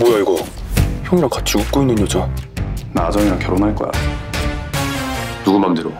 뭐야 이거? 형이랑 같이 웃고 있는 여자. 나정이랑 결혼할 거야. 누구 맘대로?